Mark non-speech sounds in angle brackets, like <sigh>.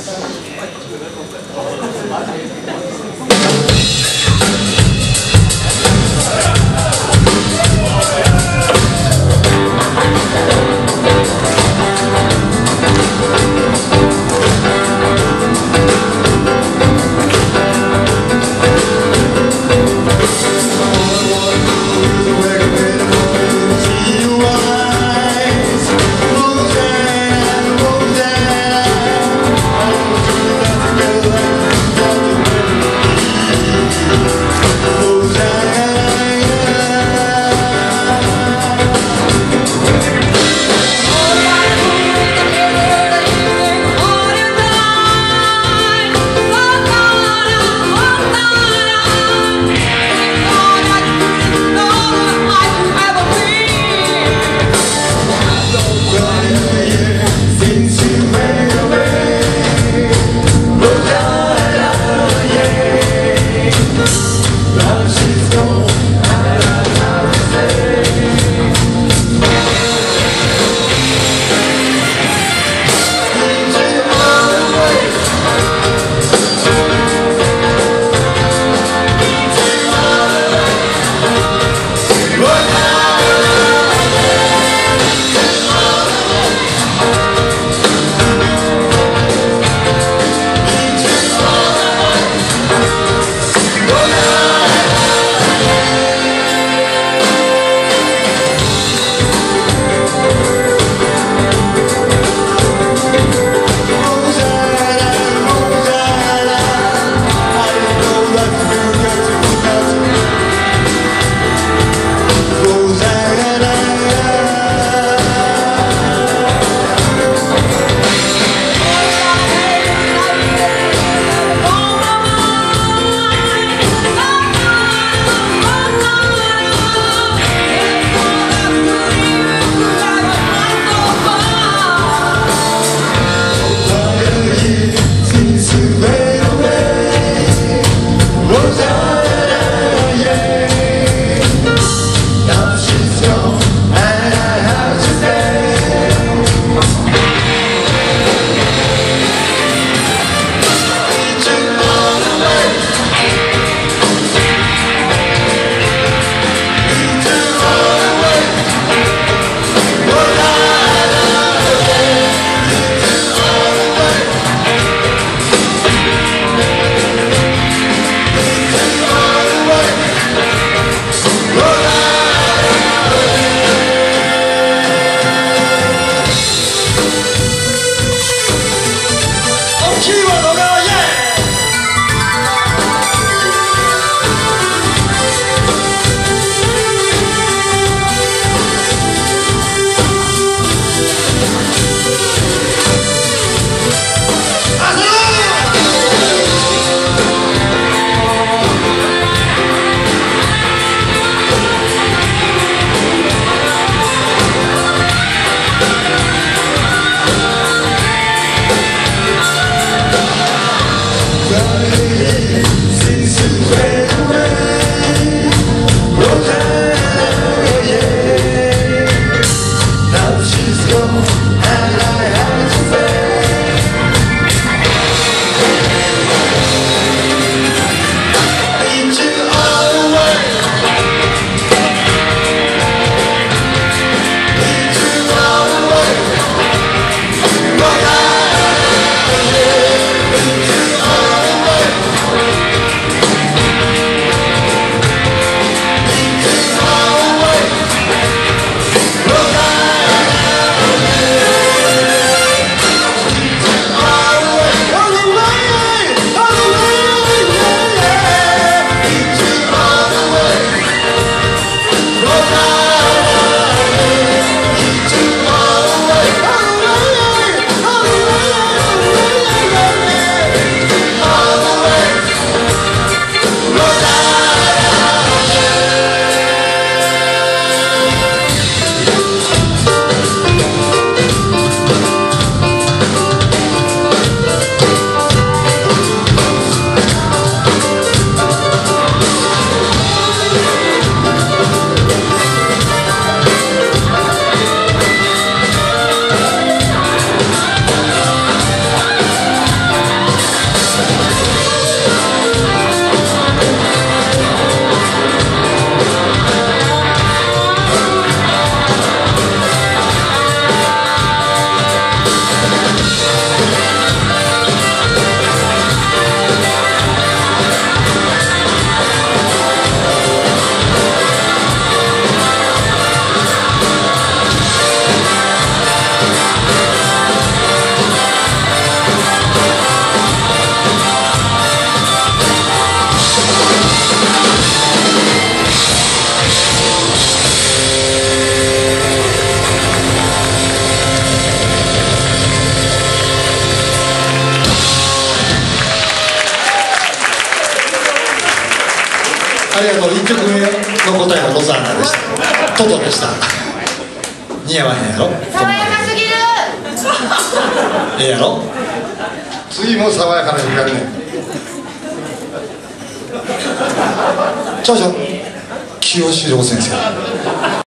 Thank <laughs> you. ありがとう。1曲目の答えはロザーナでしたトトでした。似合わへんやろ？爽やかすぎる。ええやろ？次も爽やかな曲やるね。ちょちょ清志郎先生